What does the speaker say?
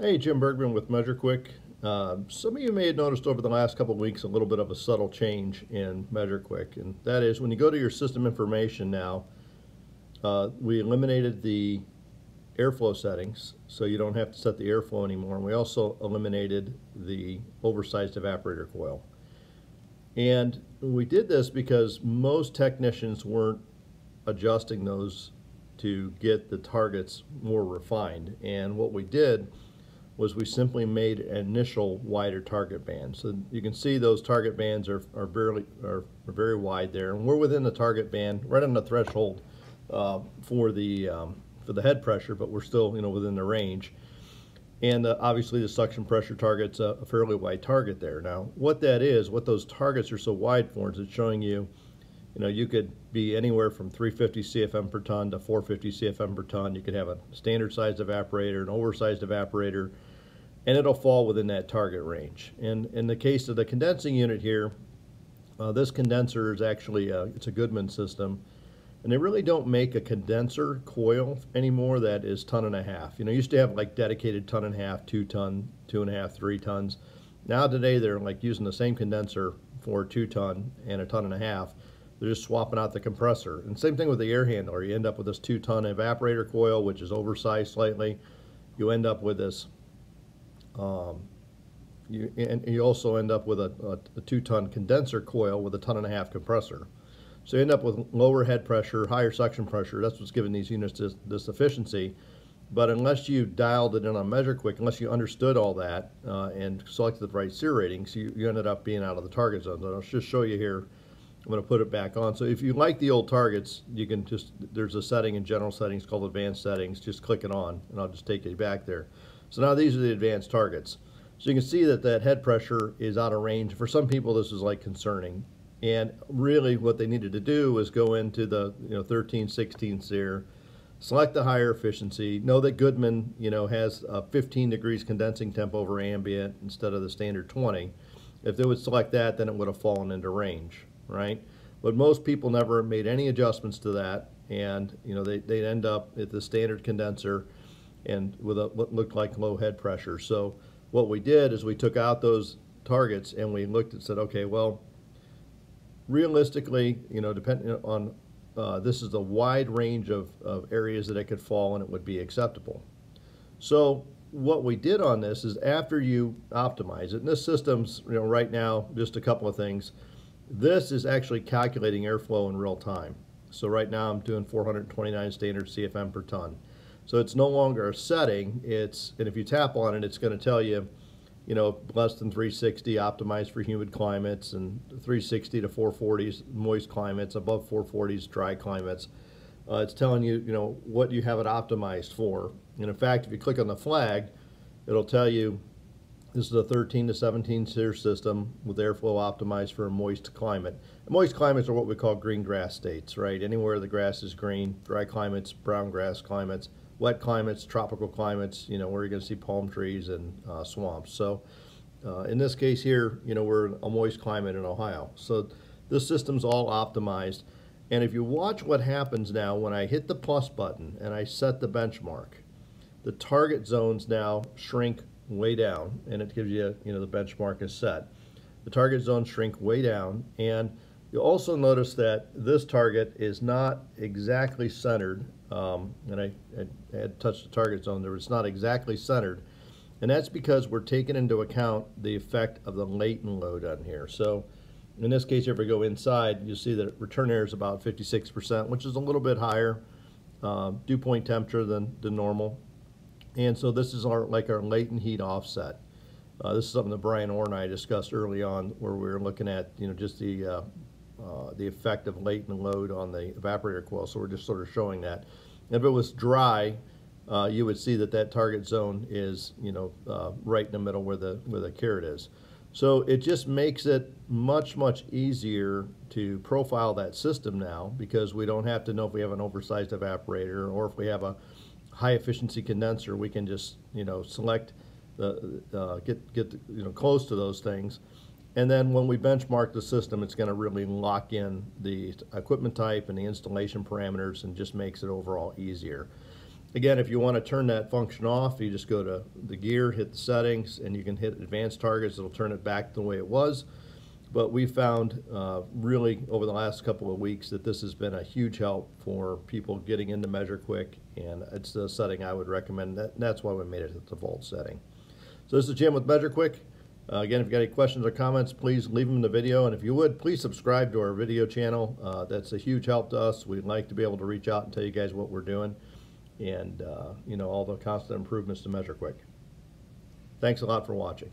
Hey, Jim Bergman with MeasureQuick. Uh, some of you may have noticed over the last couple weeks a little bit of a subtle change in MeasureQuick, and that is when you go to your system information now, uh, we eliminated the airflow settings, so you don't have to set the airflow anymore, and we also eliminated the oversized evaporator coil. And we did this because most technicians weren't adjusting those to get the targets more refined. And what we did was we simply made an initial wider target band. So you can see those target bands are, are, barely, are, are very wide there. And we're within the target band, right on the threshold uh, for, the, um, for the head pressure, but we're still you know, within the range. And uh, obviously the suction pressure target's a, a fairly wide target there. Now, what that is, what those targets are so wide for is it's showing you you know, you could be anywhere from 350 CFM per ton to 450 CFM per ton. You could have a standard sized evaporator, an oversized evaporator, and it'll fall within that target range. And in the case of the condensing unit here, uh, this condenser is actually, a, it's a Goodman system, and they really don't make a condenser coil anymore that is ton and a half. You know, used to have like dedicated ton and a half, two ton, two and a half, three tons. Now today they're like using the same condenser for two ton and a ton and a half they're just swapping out the compressor. And same thing with the air handler. You end up with this two ton evaporator coil, which is oversized slightly. You end up with this, um, you, and you also end up with a, a, a two ton condenser coil with a ton and a half compressor. So you end up with lower head pressure, higher suction pressure. That's what's giving these units this, this efficiency. But unless you dialed it in on Measure Quick, unless you understood all that uh, and selected the right SEER ratings, you, you ended up being out of the target zone. So I'll just show you here I'm going to put it back on. So if you like the old targets, you can just, there's a setting in general settings called advanced settings. Just click it on and I'll just take you back there. So now these are the advanced targets. So you can see that that head pressure is out of range. For some people, this is like concerning. And really what they needed to do was go into the you know 13 16 SEER, select the higher efficiency, know that Goodman you know has a 15 degrees condensing temp over ambient instead of the standard 20. If they would select that, then it would have fallen into range right? But most people never made any adjustments to that, and you know they they end up at the standard condenser, and with a what looked like low head pressure. So what we did is we took out those targets and we looked and said, okay, well, realistically, you know, depending on uh, this is a wide range of, of areas that it could fall and it would be acceptable. So what we did on this is after you optimize it, and this system's, you know, right now, just a couple of things. This is actually calculating airflow in real time. So right now I'm doing 429 standard CFM per ton. So it's no longer a setting, it's, and if you tap on it, it's gonna tell you, you know, less than 360 optimized for humid climates and 360 to 440s moist climates, above 440s dry climates. Uh, it's telling you, you know, what you have it optimized for. And in fact, if you click on the flag, it'll tell you this is a 13 to 17 SEER system with airflow optimized for a moist climate. And moist climates are what we call green grass states, right? Anywhere the grass is green, dry climates, brown grass climates, wet climates, tropical climates, you know, where you're going to see palm trees and uh, swamps. So uh, in this case here, you know, we're a moist climate in Ohio. So this system's all optimized. And if you watch what happens now when I hit the plus button and I set the benchmark, the target zones now shrink way down, and it gives you, you know, the benchmark is set. The target zones shrink way down, and you'll also notice that this target is not exactly centered, um, and I, I, had touched the target zone there, it's not exactly centered, and that's because we're taking into account the effect of the latent load on here. So in this case, if we go inside, you'll see that return air is about 56%, which is a little bit higher uh, dew point temperature than, than normal. And so this is our like our latent heat offset. Uh, this is something that Brian Orr and I discussed early on where we were looking at, you know, just the, uh, uh, the effect of latent load on the evaporator coil. So we're just sort of showing that. If it was dry, uh, you would see that that target zone is, you know, uh, right in the middle where the, where the caret is. So it just makes it much, much easier to profile that system now because we don't have to know if we have an oversized evaporator or if we have a high efficiency condenser, we can just you know select the uh, get get you know close to those things, and then when we benchmark the system, it's going to really lock in the equipment type and the installation parameters, and just makes it overall easier. Again, if you want to turn that function off, you just go to the gear, hit the settings, and you can hit advanced targets. It'll turn it back the way it was. But we found uh, really over the last couple of weeks that this has been a huge help for people getting into Measure Quick, and it's a setting I would recommend. That, that's why we made it the default setting. So this is Jim with Measure Quick. Uh, again, if you got any questions or comments, please leave them in the video. And if you would, please subscribe to our video channel. Uh, that's a huge help to us. We'd like to be able to reach out and tell you guys what we're doing and, uh, you know, all the constant improvements to Measure Quick. Thanks a lot for watching.